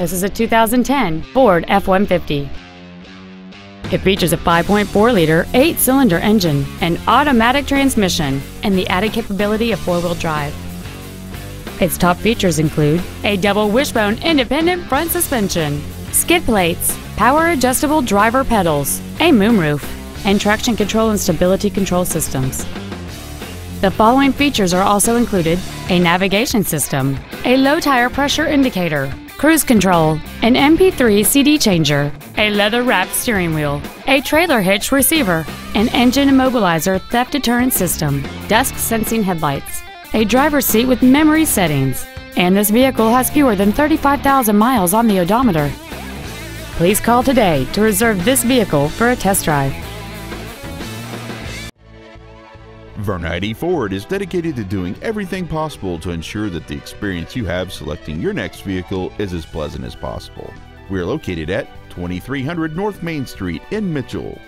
This is a 2010 Ford F-150. It features a 5.4-liter, eight-cylinder engine, an automatic transmission, and the added capability of four-wheel drive. Its top features include a double wishbone independent front suspension, skid plates, power adjustable driver pedals, a moonroof, and traction control and stability control systems. The following features are also included a navigation system, a low tire pressure indicator, cruise control, an MP3 CD changer, a leather wrapped steering wheel, a trailer hitch receiver, an engine immobilizer theft deterrent system, dusk sensing headlights, a driver's seat with memory settings, and this vehicle has fewer than 35,000 miles on the odometer. Please call today to reserve this vehicle for a test drive. Vern Eide Ford is dedicated to doing everything possible to ensure that the experience you have selecting your next vehicle is as pleasant as possible. We are located at 2300 North Main Street in Mitchell.